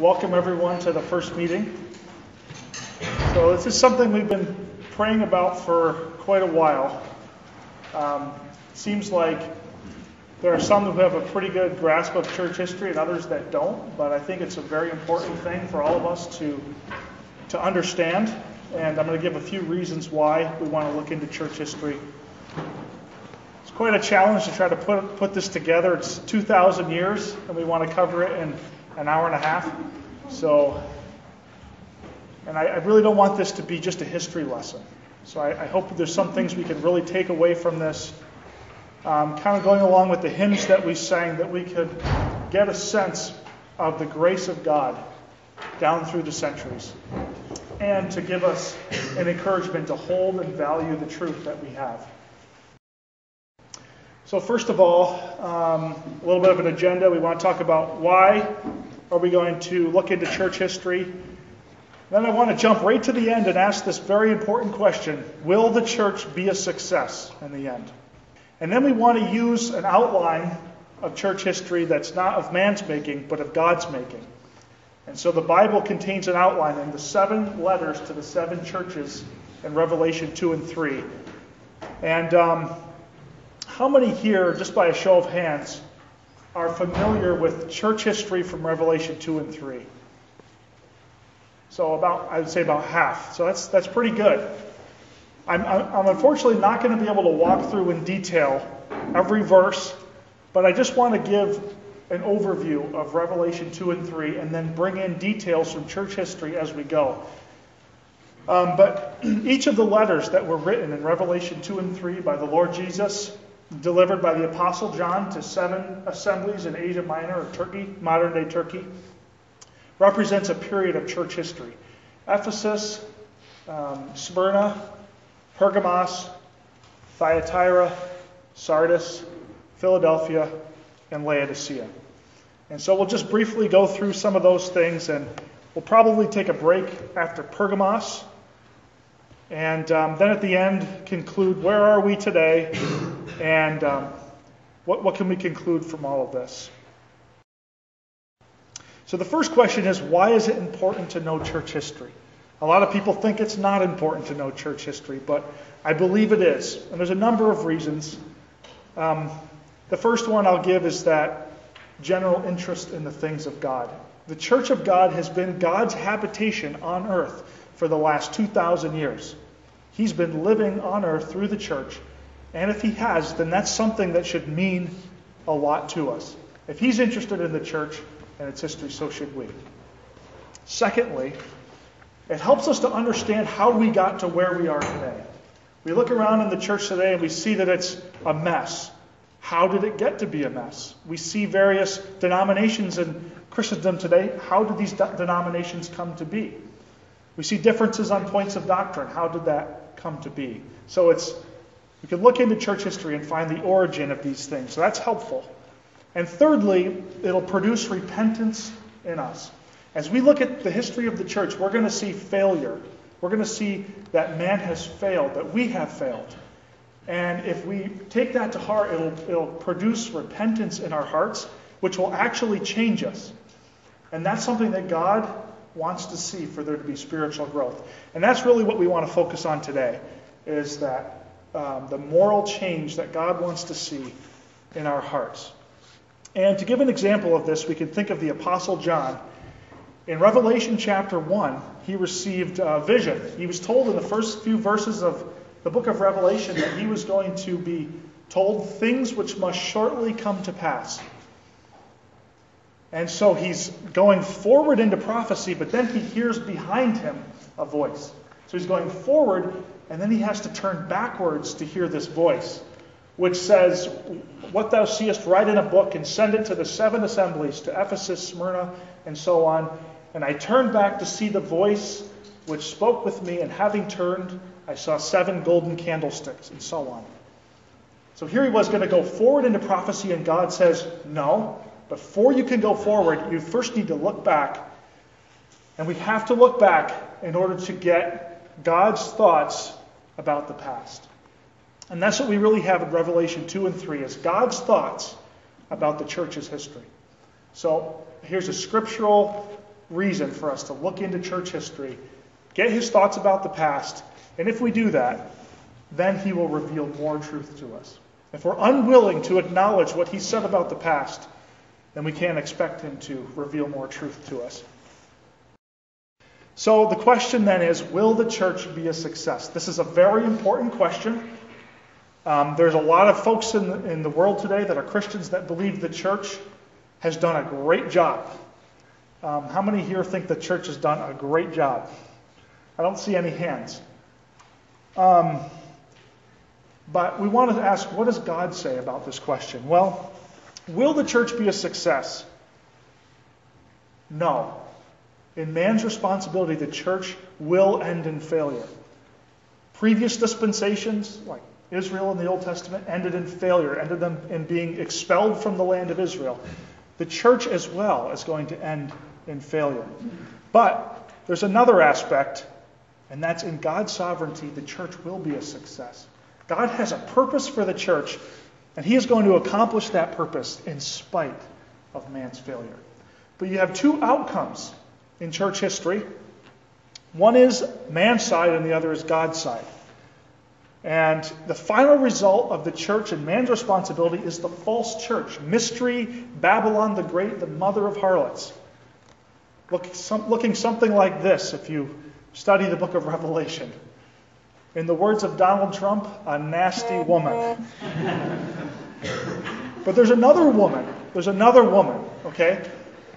welcome everyone to the first meeting. So, this is something we've been praying about for quite a while. Um, seems like there are some who have a pretty good grasp of church history and others that don't, but I think it's a very important thing for all of us to, to understand. And I'm going to give a few reasons why we want to look into church history. It's quite a challenge to try to put, put this together. It's 2,000 years, and we want to cover it in an hour and a half. So, and I, I really don't want this to be just a history lesson. So I, I hope there's some things we can really take away from this. Um, kind of going along with the hymns that we sang, that we could get a sense of the grace of God down through the centuries, and to give us an encouragement to hold and value the truth that we have. So, first of all, um, a little bit of an agenda. We want to talk about why are we going to look into church history. Then I want to jump right to the end and ask this very important question Will the church be a success in the end? And then we want to use an outline of church history that's not of man's making, but of God's making. And so the Bible contains an outline in the seven letters to the seven churches in Revelation 2 and 3. And um, how many here, just by a show of hands, are familiar with church history from Revelation 2 and 3? So about, I would say about half. So that's, that's pretty good. I'm, I'm unfortunately not going to be able to walk through in detail every verse, but I just want to give an overview of Revelation 2 and 3 and then bring in details from church history as we go. Um, but each of the letters that were written in Revelation 2 and 3 by the Lord Jesus, delivered by the Apostle John to seven assemblies in Asia Minor or Turkey, modern day Turkey, represents a period of church history. Ephesus, um, Smyrna, Pergamos, Thyatira, Sardis, Philadelphia, and Laodicea. And so we'll just briefly go through some of those things, and we'll probably take a break after Pergamos. And um, then at the end, conclude where are we today, and um, what, what can we conclude from all of this. So the first question is why is it important to know church history? A lot of people think it's not important to know church history, but I believe it is. And there's a number of reasons. Um, the first one I'll give is that general interest in the things of God. The church of God has been God's habitation on earth for the last 2,000 years. He's been living on earth through the church. And if he has, then that's something that should mean a lot to us. If he's interested in the church and its history, so should we. Secondly, it helps us to understand how we got to where we are today. We look around in the church today and we see that it's a mess. How did it get to be a mess? We see various denominations in Christendom today. How did these denominations come to be? We see differences on points of doctrine. How did that come to be? So it's we can look into church history and find the origin of these things. So that's helpful. And thirdly, it'll produce repentance in us. As we look at the history of the church, we're going to see failure. We're going to see that man has failed, that we have failed. And if we take that to heart, it'll, it'll produce repentance in our hearts, which will actually change us. And that's something that God wants to see for there to be spiritual growth. And that's really what we want to focus on today, is that um, the moral change that God wants to see in our hearts. And to give an example of this, we can think of the Apostle John in Revelation chapter 1, he received a vision. He was told in the first few verses of the book of Revelation that he was going to be told things which must shortly come to pass. And so he's going forward into prophecy, but then he hears behind him a voice. So he's going forward, and then he has to turn backwards to hear this voice, which says, What thou seest, write in a book and send it to the seven assemblies, to Ephesus, Smyrna, and so on. And I turned back to see the voice which spoke with me, and having turned, I saw seven golden candlesticks, and so on. So here he was going to go forward into prophecy, and God says, No, before you can go forward, you first need to look back. And we have to look back in order to get God's thoughts about the past. And that's what we really have in Revelation 2 and 3 is God's thoughts about the church's history. So here's a scriptural reason for us to look into church history, get his thoughts about the past, and if we do that, then he will reveal more truth to us. If we're unwilling to acknowledge what he said about the past, then we can't expect him to reveal more truth to us. So the question then is Will the church be a success? This is a very important question. Um, there's a lot of folks in the, in the world today that are Christians that believe the church has done a great job. Um, how many here think the church has done a great job? I don't see any hands. Um, but we want to ask what does God say about this question? Well, will the church be a success? No. In man's responsibility, the church will end in failure. Previous dispensations, like Israel in the Old Testament, ended in failure, ended them in being expelled from the land of Israel. The church as well is going to end in failure. But there's another aspect, and that's in God's sovereignty, the church will be a success. God has a purpose for the church, and He is going to accomplish that purpose in spite of man's failure. But you have two outcomes in church history one is man's side, and the other is God's side. And the final result of the church and man's responsibility is the false church. Mystery, Babylon the Great, the mother of harlots. Look, some, looking something like this if you study the book of Revelation. In the words of Donald Trump, a nasty woman. but there's another woman. There's another woman, okay?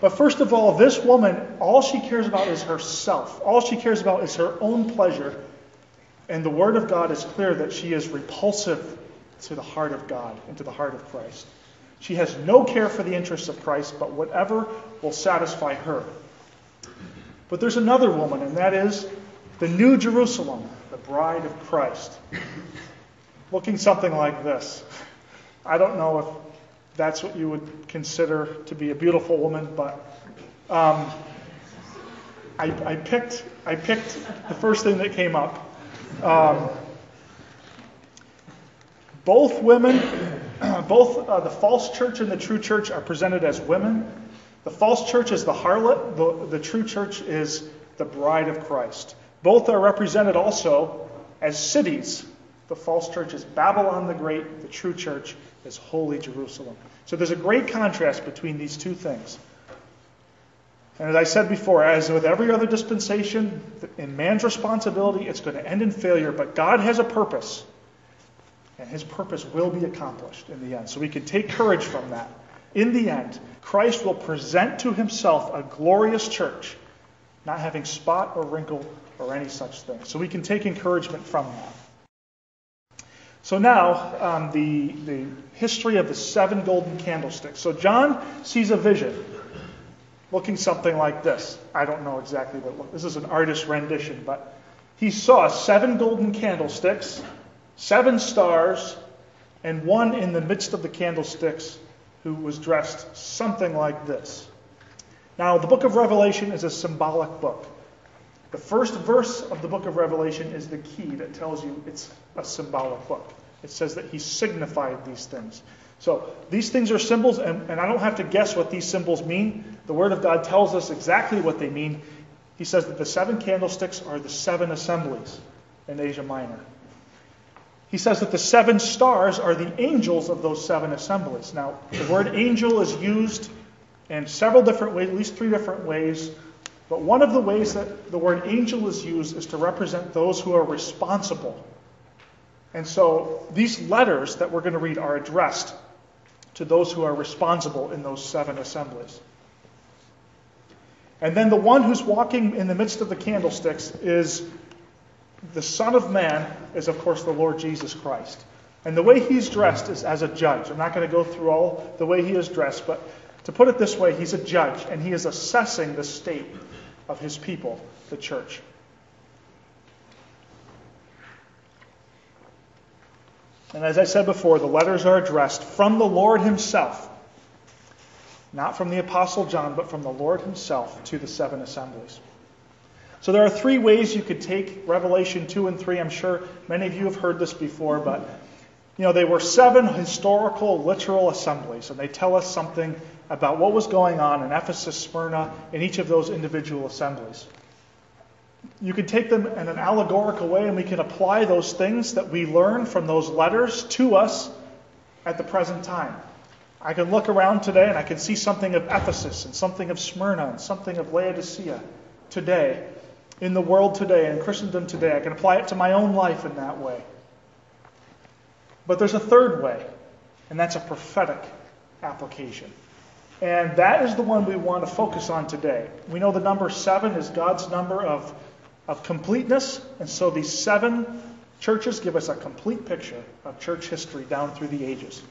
But first of all, this woman, all she cares about is herself. All she cares about is her own pleasure. And the Word of God is clear that she is repulsive to the heart of God and to the heart of Christ. She has no care for the interests of Christ, but whatever will satisfy her. But there's another woman, and that is the New Jerusalem, the bride of Christ. Looking something like this. I don't know if that's what you would consider to be a beautiful woman, but um, I, I, picked I picked the first thing that came up. Um, both women, both uh, the false church and the true church are presented as women. The false church is the harlot. The, the true church is the bride of Christ. Both are represented also as cities. The false church is Babylon the Great. The true church is Holy Jerusalem. So there's a great contrast between these two things. And as I said before, as with every other dispensation, in man's responsibility, it's going to end in failure, but God has a purpose. And his purpose will be accomplished in the end. So we can take courage from that. In the end, Christ will present to himself a glorious church, not having spot or wrinkle or any such thing. So we can take encouragement from that. So now, um, the, the history of the seven golden candlesticks. So John sees a vision looking something like this. I don't know exactly what it looked. This is an artist's rendition, but he saw seven golden candlesticks, seven stars, and one in the midst of the candlesticks who was dressed something like this. Now, the book of Revelation is a symbolic book. The first verse of the book of Revelation is the key that tells you it's a symbolic book. It says that he signified these things. So these things are symbols, and, and I don't have to guess what these symbols mean. The Word of God tells us exactly what they mean. He says that the seven candlesticks are the seven assemblies in Asia Minor. He says that the seven stars are the angels of those seven assemblies. Now, the word angel is used in several different ways, at least three different ways but one of the ways that the word angel is used is to represent those who are responsible. And so these letters that we're going to read are addressed to those who are responsible in those seven assemblies. And then the one who's walking in the midst of the candlesticks is the Son of Man, is of course the Lord Jesus Christ. And the way he's dressed is as a judge. I'm not going to go through all the way he is dressed, but to put it this way, he's a judge, and he is assessing the state of his people, the church. And as I said before, the letters are addressed from the Lord himself, not from the Apostle John, but from the Lord himself to the seven assemblies. So there are three ways you could take Revelation 2 and 3. I'm sure many of you have heard this before, but You know, they were seven historical, literal assemblies, and they tell us something about what was going on in Ephesus, Smyrna, in each of those individual assemblies. You can take them in an allegorical way, and we can apply those things that we learn from those letters to us at the present time. I can look around today and I can see something of Ephesus and something of Smyrna and something of Laodicea today, in the world today, in Christendom today. I can apply it to my own life in that way. But there's a third way, and that's a prophetic application. And that is the one we want to focus on today. We know the number seven is God's number of, of completeness, and so these seven churches give us a complete picture of church history down through the ages.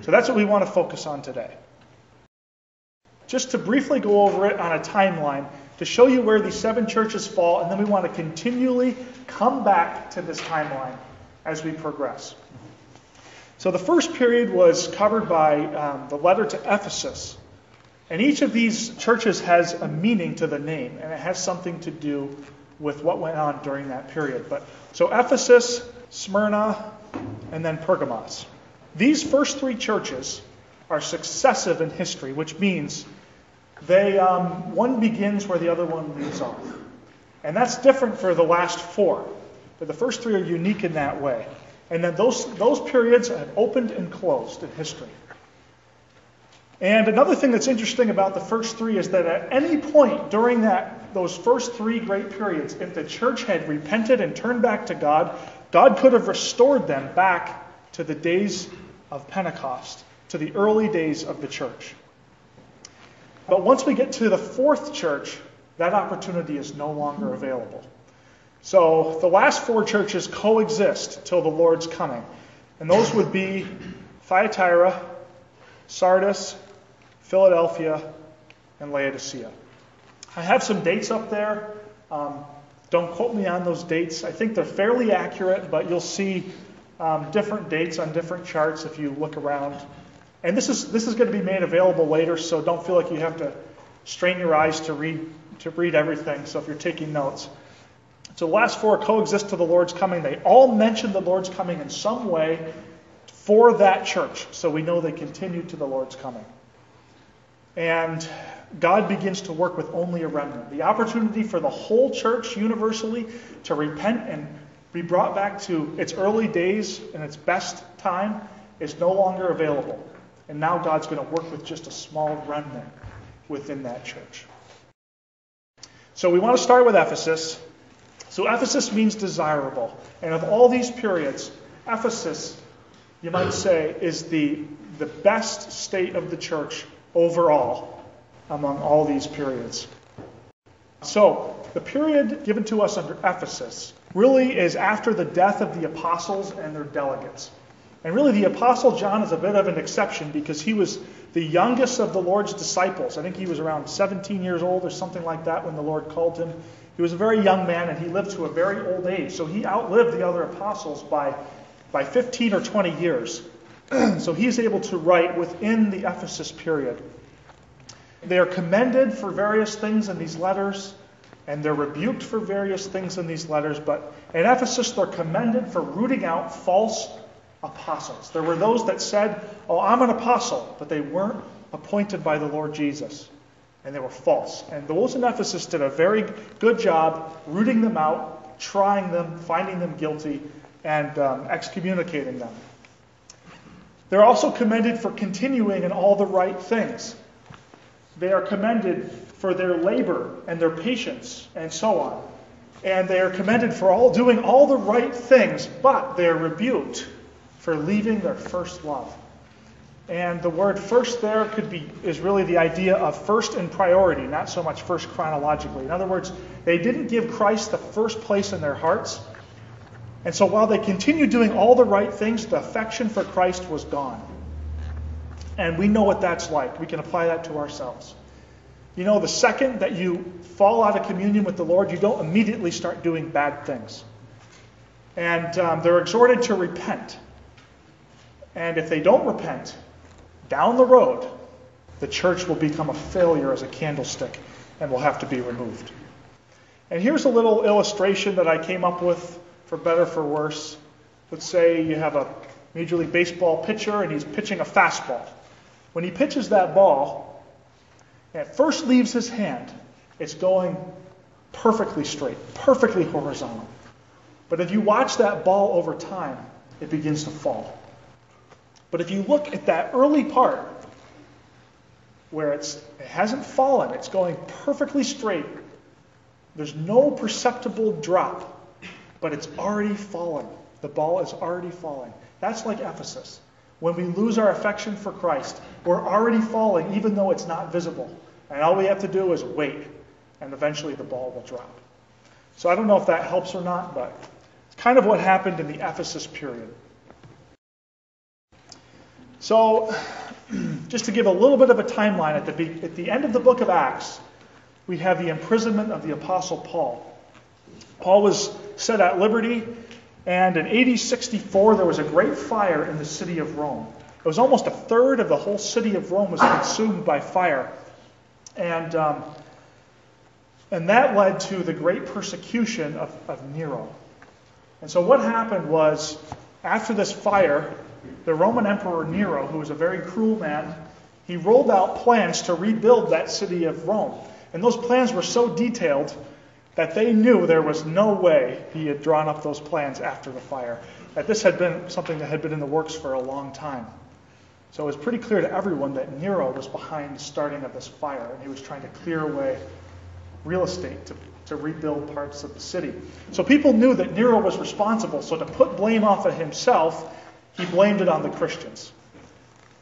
So that's what we want to focus on today. Just to briefly go over it on a timeline to show you where these seven churches fall, and then we want to continually come back to this timeline as we progress. So the first period was covered by um, the letter to Ephesus. And each of these churches has a meaning to the name, and it has something to do with what went on during that period. But so Ephesus, Smyrna, and then Pergamos. These first three churches are successive in history, which means they um, one begins where the other one leaves off, and that's different for the last four. But the first three are unique in that way. And then those, those periods have opened and closed in history. And another thing that's interesting about the first three is that at any point during that, those first three great periods, if the church had repented and turned back to God, God could have restored them back to the days of Pentecost, to the early days of the church. But once we get to the fourth church, that opportunity is no longer available. So the last four churches coexist till the Lord's coming. And those would be Thyatira, Sardis, Philadelphia, and Laodicea. I have some dates up there. Um, don't quote me on those dates. I think they're fairly accurate, but you'll see um, different dates on different charts if you look around. And this is this is going to be made available later, so don't feel like you have to strain your eyes to read to read everything. So if you're taking notes. So the last four coexist to the Lord's coming. They all mention the Lord's coming in some way for that church. So we know they continue to the Lord's coming. And God begins to work with only a remnant. The opportunity for the whole church universally to repent and be brought back to its early days and its best time is no longer available. And now God's going to work with just a small remnant within that church. So we want to start with Ephesus. So Ephesus means desirable. And of all these periods, Ephesus, you might say, is the, the best state of the church overall among all these periods. So, the period given to us under Ephesus really is after the death of the apostles and their delegates. And really, the apostle John is a bit of an exception because he was the youngest of the Lord's disciples. I think he was around 17 years old or something like that when the Lord called him. He was a very young man and he lived to a very old age. So he outlived the other apostles by, by 15 or 20 years. so he's able to write within the Ephesus period. They are commended for various things in these letters, and they're rebuked for various things in these letters. But in Ephesus, they're commended for rooting out false apostles. There were those that said, Oh, I'm an apostle, but they weren't appointed by the Lord Jesus and they were false. And those in Ephesus did a very good job rooting them out, trying them, finding them guilty, and um, excommunicating them. They're also commended for continuing in all the right things. They are commended for their labor and their patience and so on. And they are commended for all doing all the right things, but they are rebuked for leaving their first love. And the word first there could be is really the idea of first in priority, not so much first chronologically. In other words, they didn't give Christ the first place in their hearts. And so while they continued doing all the right things, the affection for Christ was gone. And we know what that's like. We can apply that to ourselves. You know, the second that you fall out of communion with the Lord, you don't immediately start doing bad things. And um, they're exhorted to repent. And if they don't repent, down the road, the church will become a failure as a candlestick and will have to be removed. And here's a little illustration that I came up with for better for worse. Let's say you have a Major League Baseball pitcher, and he's pitching a fastball. When he pitches that ball, it first leaves his hand, it's going perfectly straight, perfectly horizontal. But if you watch that ball over time, it begins to fall. But if you look at that early part where it's, it hasn't fallen, it's going perfectly straight, there's no perceptible drop, but it's already fallen. The ball is already falling. That's like Ephesus. When we lose our affection for Christ, we're already falling even though it's not visible. And all we have to do is wait, and eventually the ball will drop. So I don't know if that helps or not, but it's kind of what happened in the Ephesus period. So, just to give a little bit of a timeline, at the, at the end of the book of Acts, we have the imprisonment of the Apostle Paul. Paul was set at liberty, and in AD 64, there was a great fire in the city of Rome. It was almost a third of the whole city of Rome was consumed by fire. And, um, and that led to the great persecution of, of Nero. And so what happened was, after this fire, the Roman Emperor Nero, who was a very cruel man, he rolled out plans to rebuild that city of Rome. And those plans were so detailed that they knew there was no way he had drawn up those plans after the fire. That this had been something that had been in the works for a long time. So it was pretty clear to everyone that Nero was behind the starting of this fire, and he was trying to clear away real estate to, to rebuild parts of the city. So people knew that Nero was responsible. So to put blame off of himself, he blamed it on the Christians.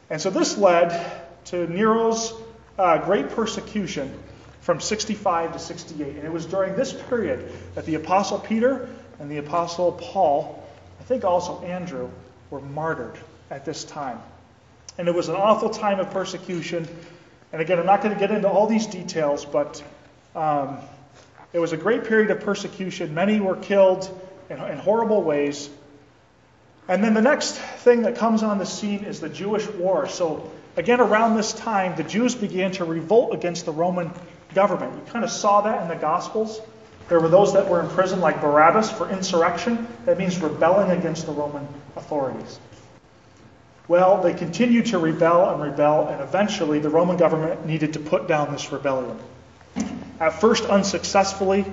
And so this led to Nero's uh, great persecution from 65 to 68. And it was during this period that the Apostle Peter and the Apostle Paul, I think also Andrew, were martyred at this time. And it was an awful time of persecution. And again, I'm not going to get into all these details, but um, it was a great period of persecution. Many were killed in, in horrible ways. And then the next thing that comes on the scene is the Jewish war. So, again, around this time, the Jews began to revolt against the Roman government. You kind of saw that in the Gospels. There were those that were in prison, like Barabbas, for insurrection. That means rebelling against the Roman authorities. Well, they continued to rebel and rebel, and eventually the Roman government needed to put down this rebellion. At first, unsuccessfully,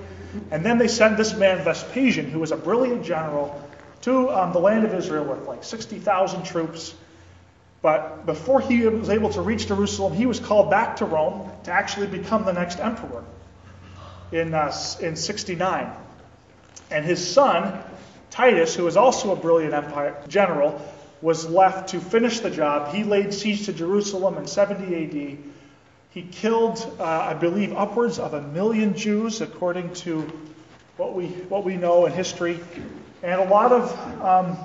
and then they sent this man, Vespasian, who was a brilliant general, to um, the land of Israel with like 60,000 troops. But before he was able to reach Jerusalem, he was called back to Rome to actually become the next emperor in, uh, in 69. And his son, Titus, who was also a brilliant empire general, was left to finish the job. He laid siege to Jerusalem in 70 AD. He killed, uh, I believe, upwards of a million Jews, according to what we, what we know in history. And a lot of um,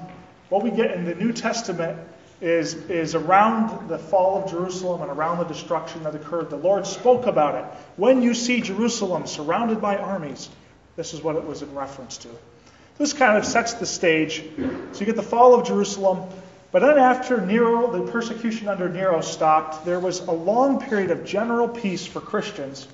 what we get in the New Testament is, is around the fall of Jerusalem and around the destruction that occurred. The Lord spoke about it. When you see Jerusalem surrounded by armies, this is what it was in reference to. This kind of sets the stage. So you get the fall of Jerusalem, but then after Nero, the persecution under Nero stopped, there was a long period of general peace for Christians,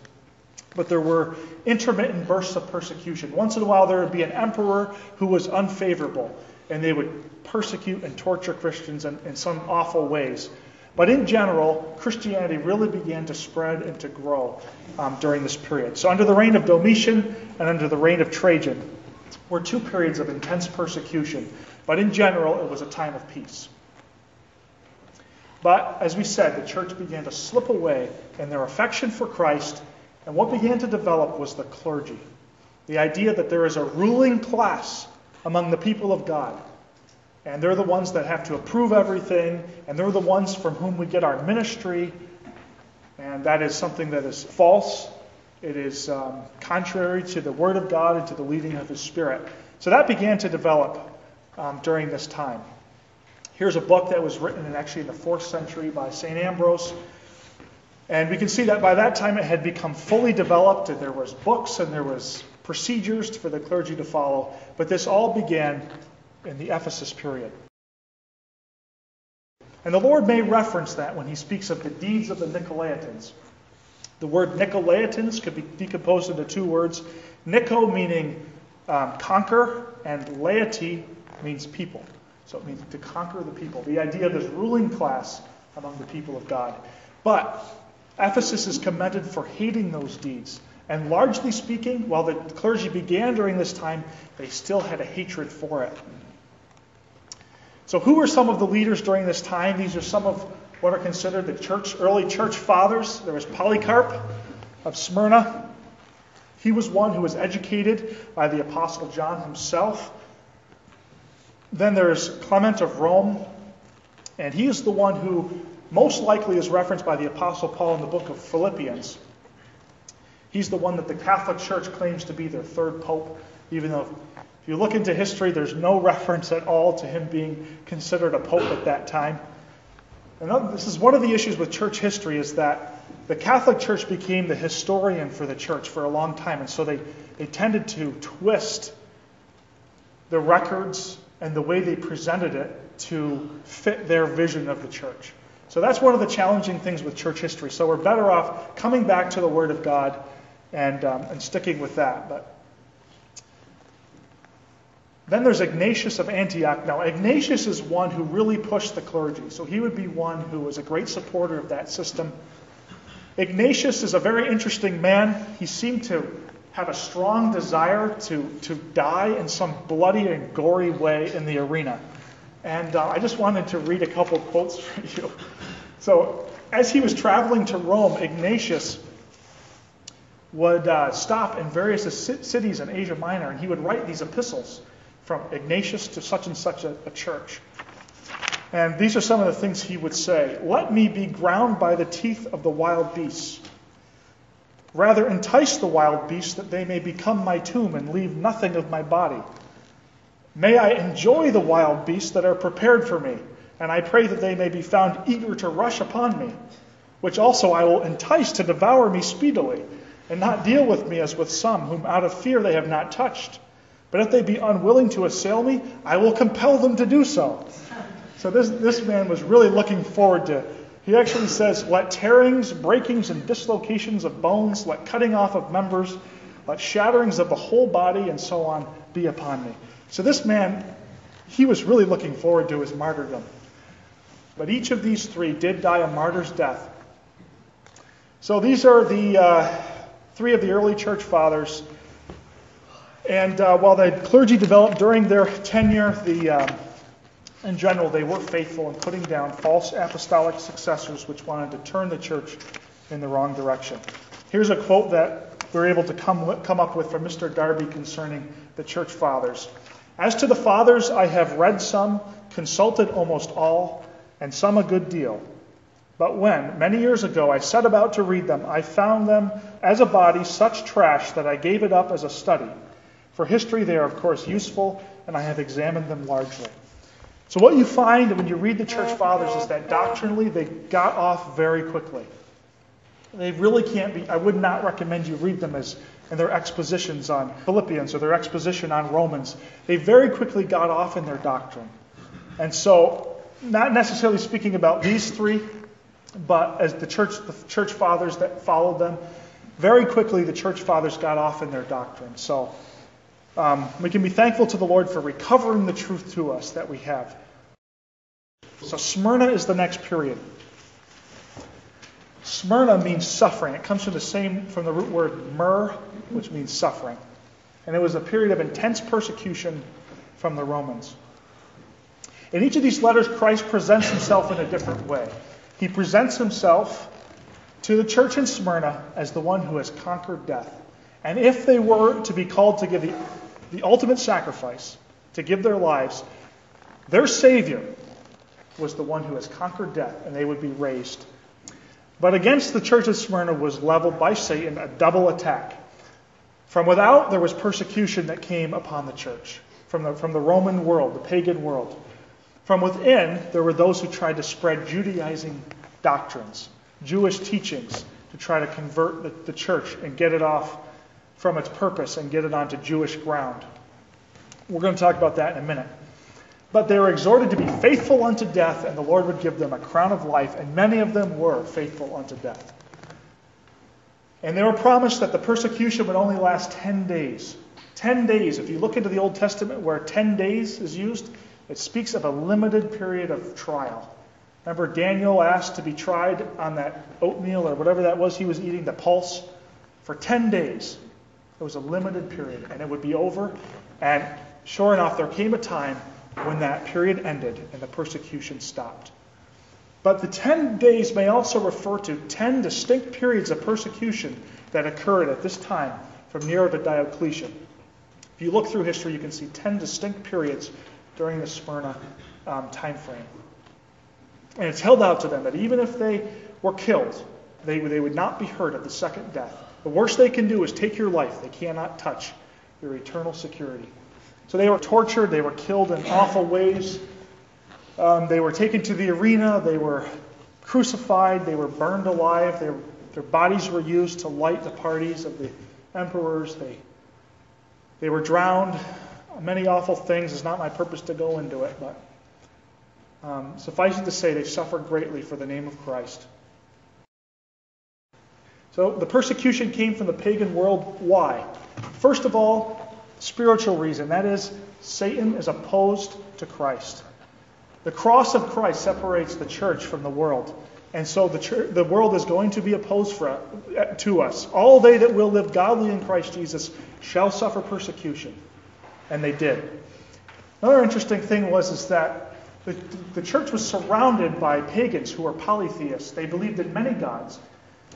but there were intermittent bursts of persecution. Once in a while, there would be an emperor who was unfavorable, and they would persecute and torture Christians in, in some awful ways. But in general, Christianity really began to spread and to grow um, during this period. So, under the reign of Domitian and under the reign of Trajan, were two periods of intense persecution. But in general, it was a time of peace. But as we said, the church began to slip away in their affection for Christ, and what began to develop was the clergy. The idea that there is a ruling class among the people of God and they're the ones that have to approve everything, and they're the ones from whom we get our ministry. And that is something that is false. It is um, contrary to the Word of God and to the leading of His Spirit. So that began to develop um, during this time. Here's a book that was written in actually in the fourth century by St. Ambrose. And we can see that by that time it had become fully developed, and there was books and there was procedures for the clergy to follow. But this all began in the Ephesus period. And the Lord may reference that when he speaks of the deeds of the Nicolaitans. The word Nicolaitans could be decomposed into two words Nico meaning um, conquer, and laity means people. So it means to conquer the people. The idea of this ruling class among the people of God. But Ephesus is commended for hating those deeds. And largely speaking, while the clergy began during this time, they still had a hatred for it. So, who were some of the leaders during this time? These are some of what are considered the church, early church fathers. There was Polycarp of Smyrna. He was one who was educated by the Apostle John himself. Then there's Clement of Rome, and he is the one who most likely is referenced by the Apostle Paul in the book of Philippians. He's the one that the Catholic Church claims to be their third pope, even though if you look into history, there's no reference at all to him being considered a pope at that time. And this is one of the issues with church history is that the Catholic Church became the historian for the church for a long time, and so they, they tended to twist the records and the way they presented it to fit their vision of the church. So that's one of the challenging things with church history. So we're better off coming back to the Word of God and, um, and sticking with that. But then there's Ignatius of Antioch. Now, Ignatius is one who really pushed the clergy. So he would be one who was a great supporter of that system. Ignatius is a very interesting man. He seemed to have a strong desire to, to die in some bloody and gory way in the arena. And uh, I just wanted to read a couple quotes for you. So, as he was traveling to Rome, Ignatius would uh, stop in various cities in Asia Minor and he would write these epistles from Ignatius to such and such a, a church. And these are some of the things he would say Let me be ground by the teeth of the wild beasts. Rather entice the wild beasts that they may become my tomb and leave nothing of my body. May I enjoy the wild beasts that are prepared for me, and I pray that they may be found eager to rush upon me, which also I will entice to devour me speedily, and not deal with me as with some, whom out of fear they have not touched. But if they be unwilling to assail me, I will compel them to do so. So this, this man was really looking forward to. He actually says, Let tearings, breakings, and dislocations of bones, let cutting off of members, let shatterings of the whole body, and so on be upon me. So this man, he was really looking forward to his martyrdom. But each of these three did die a martyr's death. So these are the uh, three of the early church fathers. And uh, while the clergy developed during their tenure, the, uh, in general, they were faithful in putting down false apostolic successors which wanted to turn the church in the wrong direction. Here's a quote that we are able to come, come up with from Mr. Darby concerning the church fathers. As to the fathers, I have read some, consulted almost all, and some a good deal. But when, many years ago, I set about to read them, I found them, as a body, such trash that I gave it up as a study. For history, they are, of course, useful, and I have examined them largely. So, what you find when you read the church fathers is that doctrinally they got off very quickly. They really can't be, I would not recommend you read them as in their expositions on Philippians or their exposition on Romans, they very quickly got off in their doctrine. And so, not necessarily speaking about these three, but as the church, the church fathers that followed them, very quickly the church fathers got off in their doctrine. So, um, we can be thankful to the Lord for recovering the truth to us that we have. So, Smyrna is the next period. Smyrna means suffering. It comes from the same from the root word myrrh, which means suffering. And it was a period of intense persecution from the Romans. In each of these letters, Christ presents himself in a different way. He presents himself to the church in Smyrna as the one who has conquered death. And if they were to be called to give the, the ultimate sacrifice, to give their lives, their Savior was the one who has conquered death, and they would be raised but against the church of Smyrna was leveled by Satan a double attack. From without, there was persecution that came upon the church from the, from the Roman world, the pagan world. From within, there were those who tried to spread Judaizing doctrines, Jewish teachings, to try to convert the, the church and get it off from its purpose and get it onto Jewish ground. We're going to talk about that in a minute. But they were exhorted to be faithful unto death, and the Lord would give them a crown of life, and many of them were faithful unto death. And they were promised that the persecution would only last 10 days. 10 days. If you look into the Old Testament where 10 days is used, It speaks of a limited period of trial. Remember, Daniel asked to be tried on that oatmeal or whatever that was he was eating, the pulse, for 10 days. It was a limited period, and it would be over. And sure enough, there came a time when that period ended and the persecution stopped. But the 10 days may also refer to 10 distinct periods of persecution that occurred at this time from Nero to Diocletian. If you look through history, you can see 10 distinct periods during the Smyrna um, time frame. And it's held out to them that even if they were killed, they, they would not be hurt at the second death. The worst they can do is take your life. They cannot touch your eternal security. So they were tortured, they were killed in awful ways. Um, they were taken to the arena, they were crucified, they were burned alive, were, their bodies were used to light the parties of the emperors. They, they were drowned. Many awful things. It's not my purpose to go into it, but um, suffice it to say, they suffered greatly for the name of Christ. So the persecution came from the pagan world. Why? First of all, spiritual reason. That is, Satan is opposed to Christ. The cross of Christ separates the church from the world. And so the, church, the world is going to be opposed for, to us. All they that will live godly in Christ Jesus shall suffer persecution. And they did. Another interesting thing was is that the, the church was surrounded by pagans who were polytheists. They believed in many gods.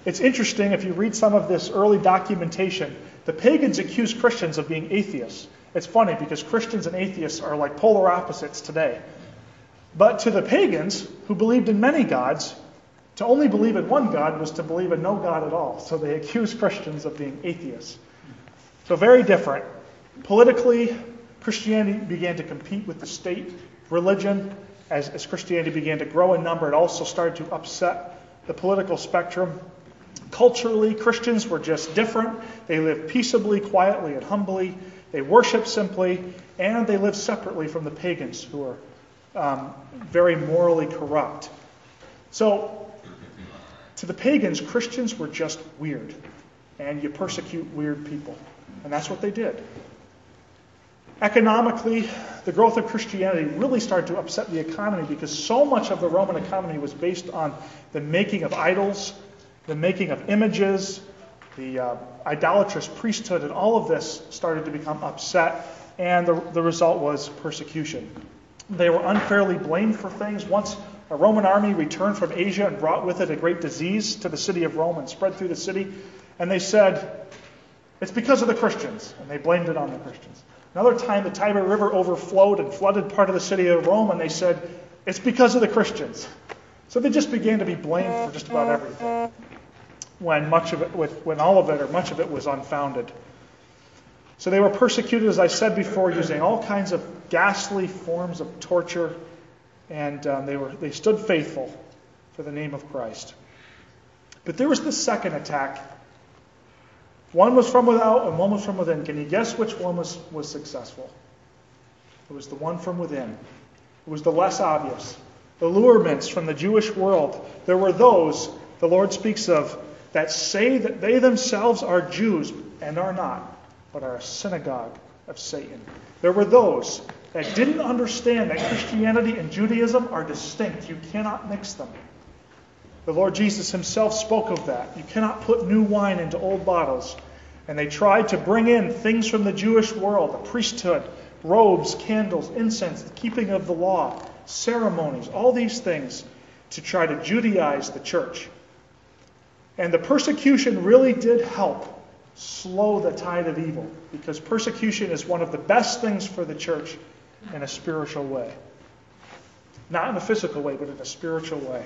It's interesting if you read some of this early documentation, the pagans accused Christians of being atheists. It's funny because Christians and atheists are like polar opposites today. But to the pagans, who believed in many gods, to only believe in one God was to believe in no God at all. So they accused Christians of being atheists. So very different. Politically, Christianity began to compete with the state religion. As, as Christianity began to grow in number, it also started to upset the political spectrum. Culturally, Christians were just different. They lived peaceably, quietly, and humbly. They worshiped simply, and they lived separately from the pagans who were um, very morally corrupt. So, to the pagans, Christians were just weird, and you persecute weird people. And that's what they did. Economically, the growth of Christianity really started to upset the economy because so much of the Roman economy was based on the making of idols, the making of images, the uh, idolatrous priesthood, and all of this started to become upset, and the, the result was persecution. They were unfairly blamed for things. Once a Roman army returned from Asia and brought with it a great disease to the city of Rome and spread through the city, and they said, It's because of the Christians, and they blamed it on the Christians. Another time, the Tiber River overflowed and flooded part of the city of Rome, and they said, It's because of the Christians. So they just began to be blamed for just about everything, when much of it, when all of it or much of it was unfounded. So they were persecuted, as I said before, using all kinds of ghastly forms of torture, and um, they, were, they stood faithful for the name of Christ. But there was the second attack one was from without and one was from within. Can you guess which one was, was successful? It was the one from within. It was the less obvious. Allurements from the Jewish world. There were those, the Lord speaks of, that say that they themselves are Jews and are not, but are a synagogue of Satan. There were those that didn't understand that Christianity and Judaism are distinct. You cannot mix them. The Lord Jesus himself spoke of that. You cannot put new wine into old bottles. And they tried to bring in things from the Jewish world the priesthood, robes, candles, incense, the keeping of the law, ceremonies, all these things to try to Judaize the church. And the persecution really did help slow the tide of evil because persecution is one of the best things for the church in a spiritual way. Not in a physical way, but in a spiritual way.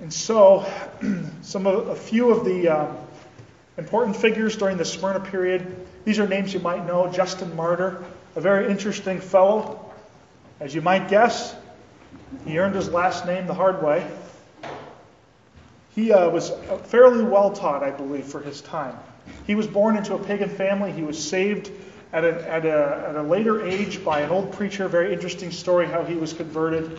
And so, some of, a few of the um, important figures during the Smyrna period, these are names you might know. Justin Martyr, a very interesting fellow. As you might guess, he earned his last name the hard way. He uh, was fairly well taught, I believe, for his time. He was born into a pagan family. He was saved at a, at a, at a later age by an old preacher. Very interesting story how he was converted.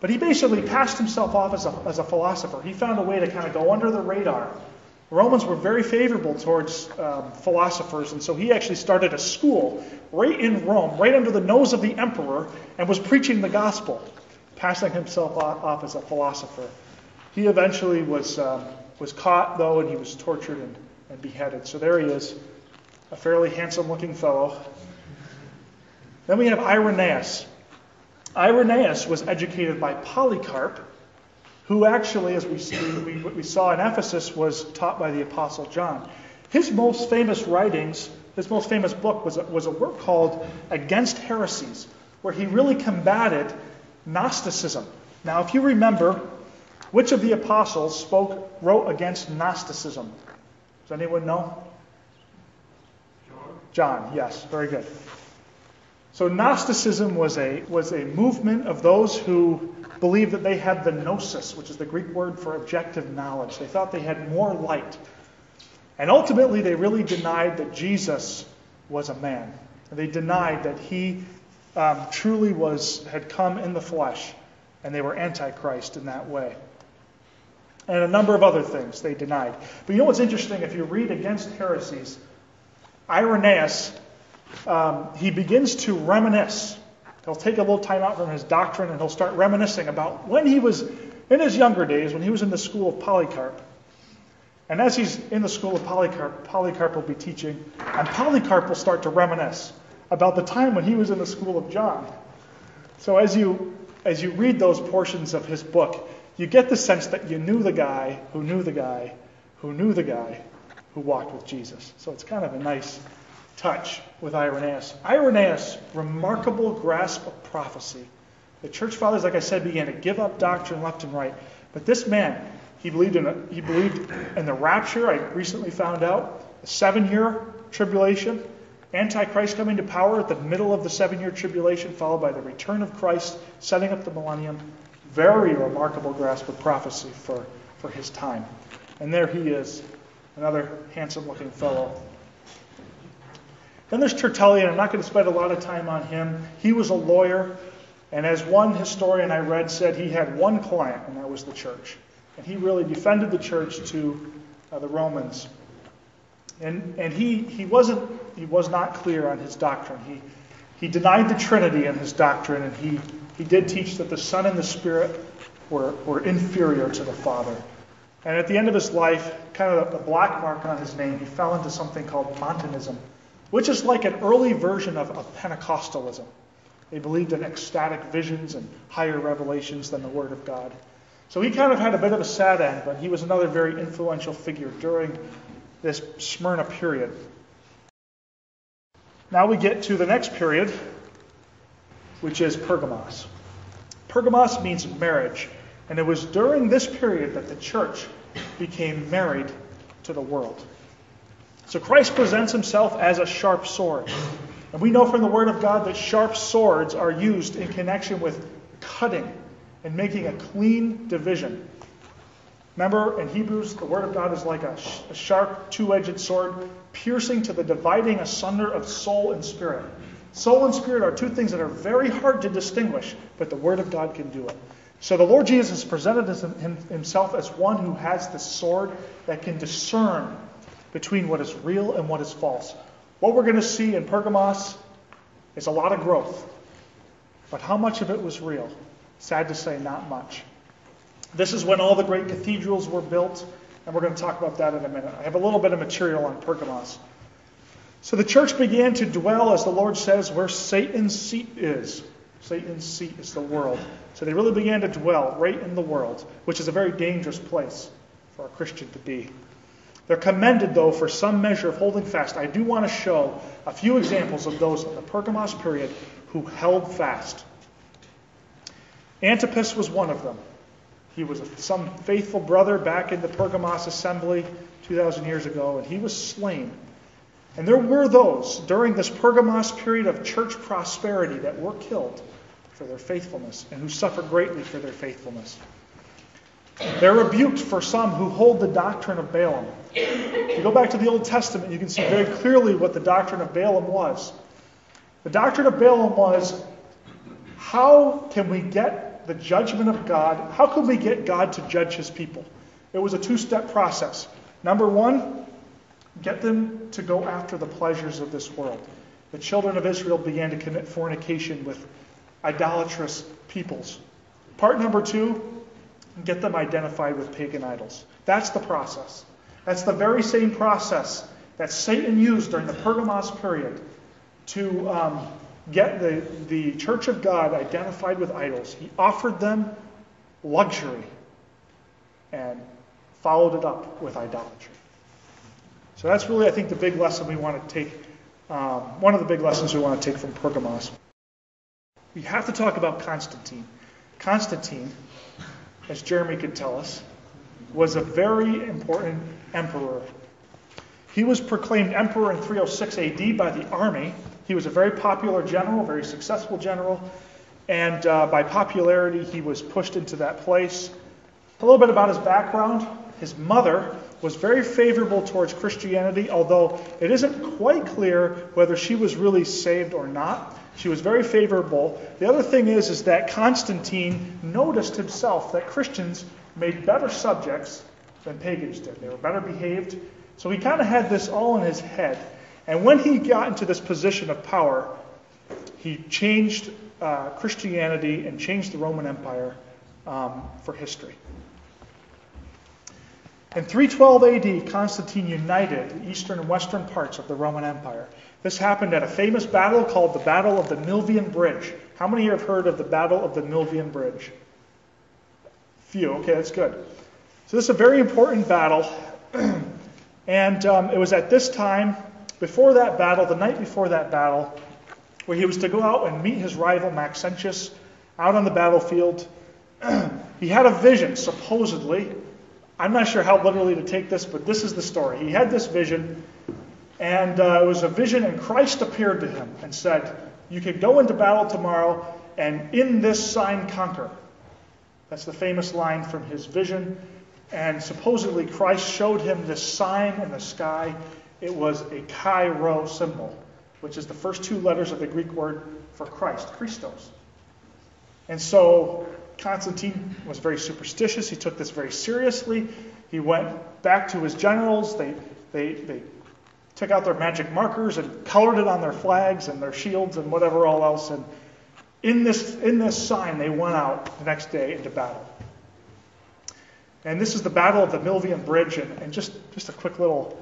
But he basically passed himself off as a, as a philosopher. He found a way to kind of go under the radar Romans were very favorable towards um, philosophers, and so he actually started a school right in Rome, right under the nose of the emperor, and was preaching the gospel, passing himself off as a philosopher. He eventually was, um, was caught, though, and he was tortured and, and beheaded. So there he is, a fairly handsome looking fellow. Then we have Irenaeus. Irenaeus was educated by Polycarp, who actually, as we, see, we, we saw in Ephesus, was taught by the Apostle John. His most famous writings, his most famous book, was a, was a work called Against Heresies, where he really combated Gnosticism. Now, if you remember, which of the apostles spoke, wrote against Gnosticism? Does anyone know? John, yes, very good. So Gnosticism was a, was a movement of those who believed that they had the gnosis, which is the Greek word for objective knowledge. They thought they had more light. And ultimately, they really denied that Jesus was a man. They denied that he um, truly was had come in the flesh, and they were antichrist in that way. And a number of other things they denied. But you know what's interesting? If you read against heresies, Irenaeus um, he begins to reminisce. He'll take a little time out from his doctrine and he'll start reminiscing about when he was in his younger days, when he was in the school of Polycarp. And as he's in the school of Polycarp, Polycarp will be teaching, and Polycarp will start to reminisce about the time when he was in the school of John. So as you as you read those portions of his book, you get the sense that you knew the guy who knew the guy who knew the guy who walked with Jesus. So it's kind of a nice touch with Irenaeus. Irenaeus, remarkable grasp of prophecy. The church fathers, like I said, began to give up doctrine left and right. But this man, he believed in a, he believed in the rapture. I recently found out a seven-year tribulation, Antichrist coming to power at the middle of the seven-year tribulation, followed by the return of Christ, setting up the millennium. Very remarkable grasp of prophecy for, for his time. And there he is, another handsome-looking fellow then there's Tertullian. I'm not going to spend a lot of time on him. He was a lawyer, and as one historian I read said, he had one client, and that was the church. And he really defended the church to uh, the Romans. And, and he, he, wasn't, he was not clear on his doctrine. He, he denied the Trinity in his doctrine, and he, he did teach that the Son and the Spirit were, were inferior to the Father. And at the end of his life, kind of the black mark on his name, he fell into something called Montanism which is like an early version of, of Pentecostalism. They believed in ecstatic visions and higher revelations than the Word of God. So he kind of had a bit of a sad end, but he was another very influential figure during this Smyrna period. Now we get to the next period, which is Pergamos. Pergamos means marriage, and it was during this period that the church became married to the world. So Christ presents himself as a sharp sword. And we know from the Word of God that sharp swords are used in connection with cutting and making a clean division. Remember, in Hebrews, the Word of God is like a, a sharp, two edged sword, piercing to the dividing asunder of soul and spirit. Soul and spirit are two things that are very hard to distinguish, but the Word of God can do it. So the Lord Jesus presented himself as one who has the sword that can discern between what is real and what is false. What we're going to see in Pergamos is a lot of growth. But how much of it was real? Sad to say, not much. This is when all the great cathedrals were built, and we're going to talk about that in a minute. I have a little bit of material on Pergamos. So the church began to dwell, as the Lord says, where Satan's seat is. Satan's seat is the world. So they really began to dwell right in the world, which is a very dangerous place for a Christian to be. They're commended, though, for some measure of holding fast. I do want to show a few examples of those in the Pergamos period who held fast. Antipas was one of them. He was some faithful brother back in the Pergamos assembly 2,000 years ago, and he was slain. And there were those during this Pergamos period of church prosperity that were killed for their faithfulness and who suffered greatly for their faithfulness. They're rebuked for some who hold the doctrine of Balaam. If you go back to the Old Testament, you can see very clearly what the doctrine of Balaam was. The doctrine of Balaam was how can we get the judgment of God? How can we get God to judge his people? It was a two step process. Number one, get them to go after the pleasures of this world. The children of Israel began to commit fornication with idolatrous peoples. Part number two, get them identified with pagan idols. That's the process. That's the very same process that Satan used during the Pergamos period to um, get the, the church of God identified with idols. He offered them luxury and followed it up with idolatry. So that's really, I think, the big lesson we want to take, um, one of the big lessons we want to take from Pergamos. We have to talk about Constantine. Constantine, as Jeremy could tell us, was a very important emperor. He was proclaimed emperor in 306 AD by the army. He was a very popular general, very successful general, and uh, by popularity, he was pushed into that place. A little bit about his background. His mother was very favorable towards Christianity, although it isn't quite clear whether she was really saved or not. She was very favorable. The other thing is, is that Constantine noticed himself that Christians made better subjects than pagans did. They were better behaved. So he kind of had this all in his head. And when he got into this position of power, he changed uh, Christianity and changed the Roman Empire um, for history. In 312 AD, Constantine united the eastern and western parts of the Roman Empire. This happened at a famous battle called the Battle of the Milvian Bridge. How many here have heard of the Battle of the Milvian Bridge? Few. Okay, that's good. So this is a very important battle. and um, it was at this time, before that battle, the night before that battle, where he was to go out and meet his rival Maxentius out on the battlefield. he had a vision, supposedly, I'm not sure how literally to take this, but this is the story. He had this vision, and uh, it was a vision, and Christ appeared to him and said, You can go into battle tomorrow, and in this sign conquer. That's the famous line from his vision. And supposedly, Christ showed him this sign in the sky. It was a Chi Rho symbol, which is the first two letters of the Greek word for Christ, Christos. And so Constantine was very superstitious. He took this very seriously. He went back to his generals. They, they, they took out their magic markers and colored it on their flags and their shields and whatever all else. And in this, in this sign, they went out the next day into battle. And this is the Battle of the Milvian Bridge. And, and just, just a quick little